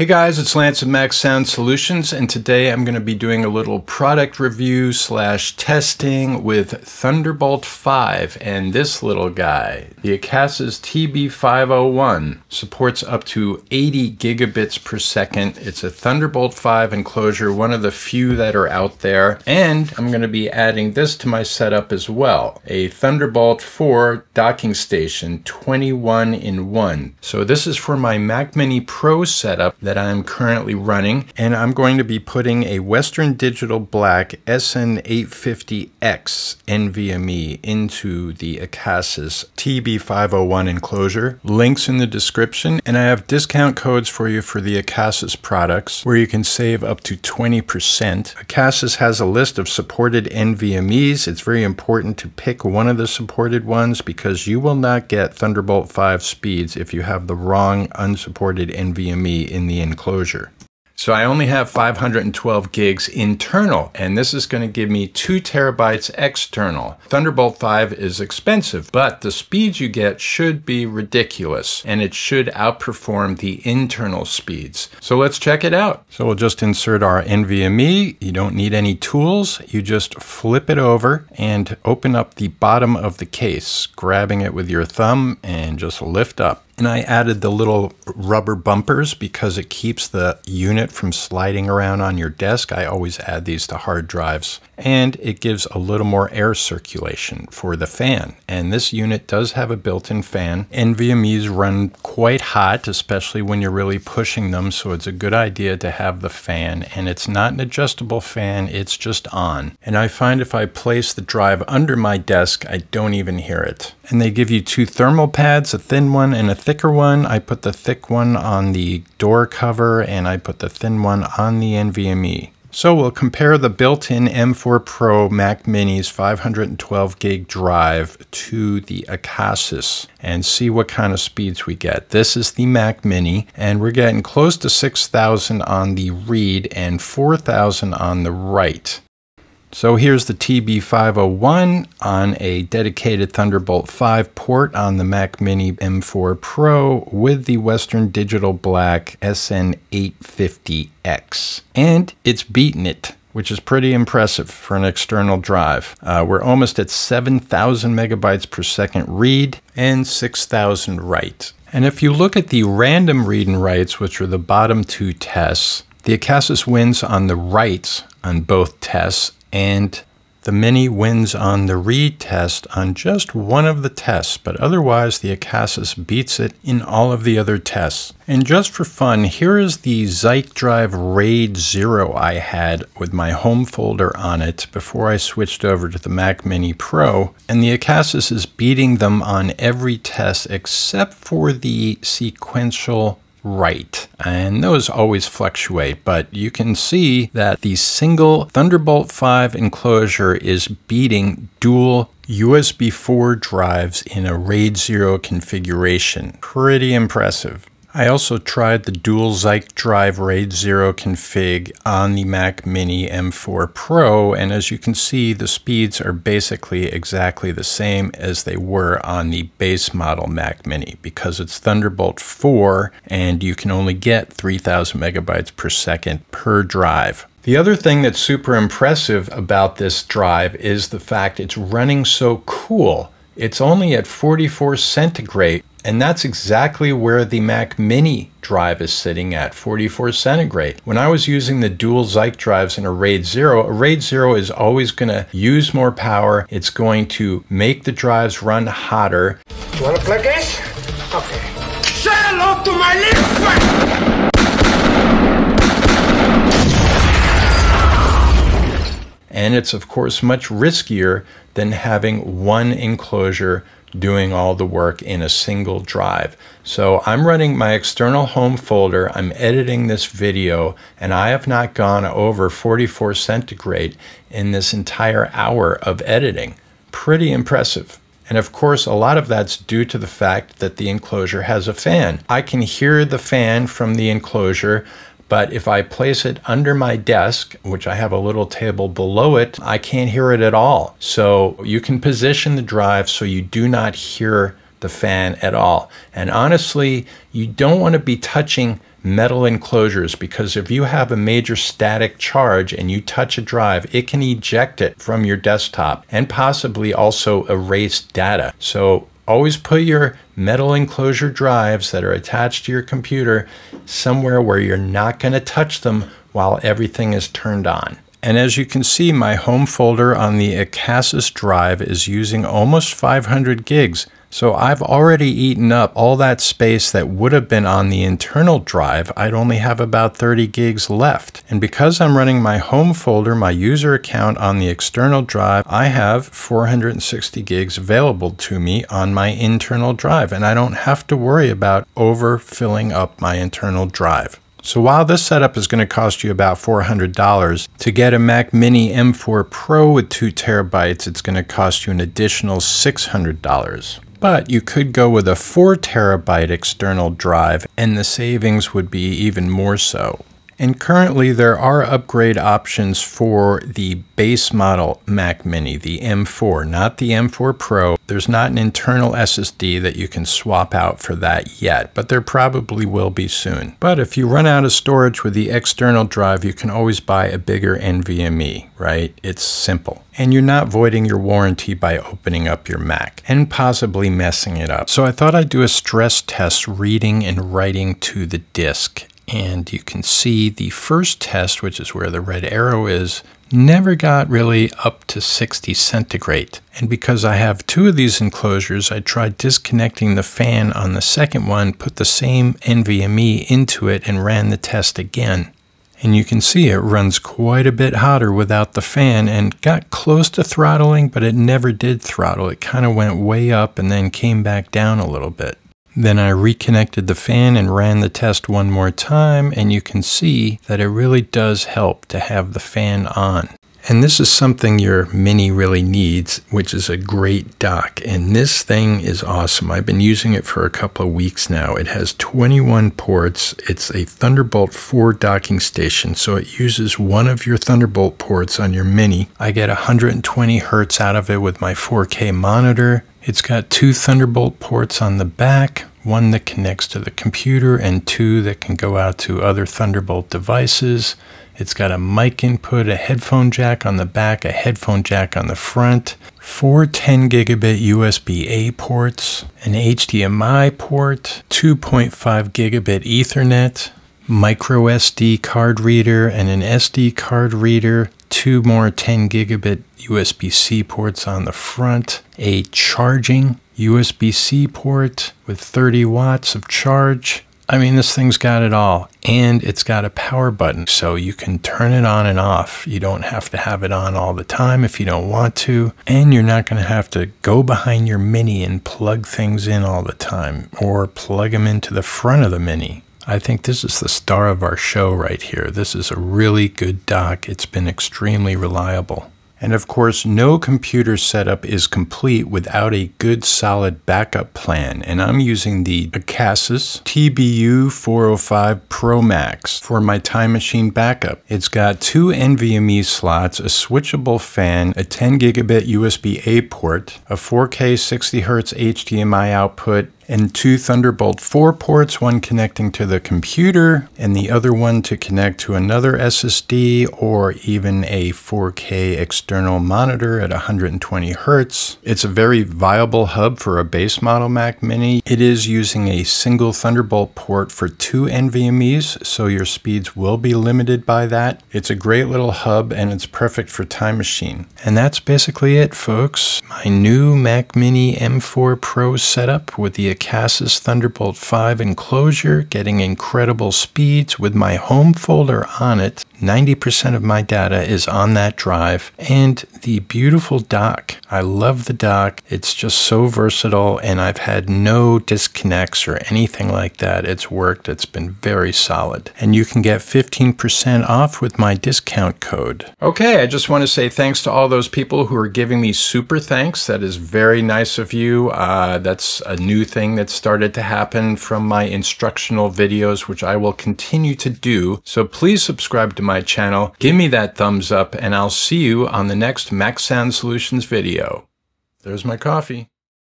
Hey guys, it's Lance of Mac Sound Solutions, and today I'm going to be doing a little product review slash testing with Thunderbolt 5 and this little guy. The Acasis TB501 supports up to 80 gigabits per second. It's a Thunderbolt 5 enclosure, one of the few that are out there, and I'm going to be adding this to my setup as well. A Thunderbolt 4 docking station, 21 in 1. So this is for my Mac Mini Pro setup that I'm currently running. And I'm going to be putting a Western Digital Black SN850X NVMe into the Acasis TB501 enclosure. Links in the description. And I have discount codes for you for the Acasis products where you can save up to 20%. Acasis has a list of supported NVMEs. It's very important to pick one of the supported ones because you will not get Thunderbolt 5 speeds if you have the wrong unsupported NVMe in the enclosure. So I only have 512 gigs internal, and this is going to give me 2 terabytes external. Thunderbolt 5 is expensive, but the speeds you get should be ridiculous, and it should outperform the internal speeds. So let's check it out. So we'll just insert our NVMe. You don't need any tools. You just flip it over and open up the bottom of the case, grabbing it with your thumb and just lift up. And I added the little rubber bumpers because it keeps the unit from sliding around on your desk. I always add these to hard drives. And it gives a little more air circulation for the fan. And this unit does have a built-in fan. NVMEs run quite hot, especially when you're really pushing them. So it's a good idea to have the fan. And it's not an adjustable fan, it's just on. And I find if I place the drive under my desk, I don't even hear it. And they give you two thermal pads, a thin one and a thicker one. I put the thick one on the door cover and I put the thin one on the NVMe. So we'll compare the built-in M4 Pro Mac Mini's 512 gig drive to the Acasis and see what kind of speeds we get. This is the Mac Mini and we're getting close to 6,000 on the read and 4,000 on the write. So here's the TB501 on a dedicated Thunderbolt 5 port on the Mac Mini M4 Pro with the Western Digital Black SN850X. And it's beaten it which is pretty impressive for an external drive. Uh, we're almost at 7,000 megabytes per second read and 6,000 write. And if you look at the random read and writes, which are the bottom two tests, the Acasis wins on the writes on both tests and the Mini wins on the read test on just one of the tests, but otherwise the Acasis beats it in all of the other tests. And just for fun, here is the ZikeDrive RAID 0 I had with my home folder on it before I switched over to the Mac Mini Pro, and the Acasis is beating them on every test except for the sequential write. And those always fluctuate, but you can see that the single Thunderbolt 5 enclosure is beating dual USB 4 drives in a RAID 0 configuration. Pretty impressive. I also tried the dual ZikeDrive RAID 0 config on the Mac Mini M4 Pro, and as you can see, the speeds are basically exactly the same as they were on the base model Mac Mini because it's Thunderbolt 4 and you can only get 3000 megabytes per second per drive. The other thing that's super impressive about this drive is the fact it's running so cool. It's only at 44 centigrade, and that's exactly where the Mac Mini drive is sitting at, 44 centigrade. When I was using the dual Zike drives in a RAID 0, a RAID 0 is always going to use more power. It's going to make the drives run hotter. You want to play games? Okay. Say hello to my little friend! And it's, of course, much riskier than having one enclosure doing all the work in a single drive. So I'm running my external home folder, I'm editing this video, and I have not gone over 44 centigrade in this entire hour of editing. Pretty impressive. And of course, a lot of that's due to the fact that the enclosure has a fan. I can hear the fan from the enclosure but if I place it under my desk, which I have a little table below it, I can't hear it at all. So you can position the drive so you do not hear the fan at all. And honestly, you don't want to be touching metal enclosures because if you have a major static charge and you touch a drive, it can eject it from your desktop and possibly also erase data. So always put your metal enclosure drives that are attached to your computer somewhere where you're not going to touch them while everything is turned on. And as you can see, my home folder on the Acasis drive is using almost 500 gigs. So I've already eaten up all that space that would have been on the internal drive. I'd only have about 30 gigs left. And because I'm running my home folder, my user account on the external drive, I have 460 gigs available to me on my internal drive. And I don't have to worry about overfilling up my internal drive. So while this setup is going to cost you about $400, to get a Mac Mini M4 Pro with 2 terabytes, it's going to cost you an additional $600. But you could go with a 4 terabyte external drive and the savings would be even more so. And currently there are upgrade options for the base model Mac Mini, the M4, not the M4 Pro. There's not an internal SSD that you can swap out for that yet, but there probably will be soon. But if you run out of storage with the external drive, you can always buy a bigger NVMe, right? It's simple. And you're not voiding your warranty by opening up your Mac and possibly messing it up. So I thought I'd do a stress test reading and writing to the disk and you can see the first test, which is where the red arrow is, never got really up to 60 centigrade. And because I have two of these enclosures, I tried disconnecting the fan on the second one, put the same NVMe into it, and ran the test again. And you can see it runs quite a bit hotter without the fan and got close to throttling, but it never did throttle. It kind of went way up and then came back down a little bit. Then I reconnected the fan and ran the test one more time, and you can see that it really does help to have the fan on. And this is something your Mini really needs, which is a great dock. And this thing is awesome. I've been using it for a couple of weeks now. It has 21 ports. It's a Thunderbolt 4 docking station, so it uses one of your Thunderbolt ports on your Mini. I get 120 hertz out of it with my 4K monitor. It's got two Thunderbolt ports on the back, one that connects to the computer and two that can go out to other Thunderbolt devices. It's got a mic input, a headphone jack on the back, a headphone jack on the front, four 10 gigabit USB A ports, an HDMI port, 2.5 gigabit Ethernet, micro SD card reader, and an SD card reader, two more 10 gigabit USB C ports on the front, a charging USB C port with 30 watts of charge. I mean, this thing's got it all. And it's got a power button, so you can turn it on and off. You don't have to have it on all the time if you don't want to. And you're not going to have to go behind your Mini and plug things in all the time or plug them into the front of the Mini. I think this is the star of our show right here. This is a really good dock. It's been extremely reliable. And of course, no computer setup is complete without a good solid backup plan. And I'm using the Acasis TBU 405 Pro Max for my Time Machine backup. It's got two NVMe slots, a switchable fan, a 10 gigabit USB A port, a 4K 60 Hz HDMI output, and two Thunderbolt 4 ports, one connecting to the computer and the other one to connect to another SSD or even a 4K external monitor at 120 Hz. It's a very viable hub for a base model Mac Mini. It is using a single Thunderbolt port for two NVMe's, so your speeds will be limited by that. It's a great little hub and it's perfect for Time Machine. And that's basically it, folks. My new Mac Mini M4 Pro setup with the Acasis Thunderbolt 5 enclosure, getting incredible speeds with my home folder on it. 90% of my data is on that drive and the beautiful dock. I love the dock. It's just so versatile and I've had no disconnects or anything like that. It's worked. It's been very solid. And you can get 15% off with my discount code. Okay, I just want to say thanks to all those people who are giving me super thanks. That is very nice of you. Uh, that's a new thing that started to happen from my instructional videos, which I will continue to do. So please subscribe to my channel, give me that thumbs up, and I'll see you on the next Mac Sound Solutions video. There's my coffee.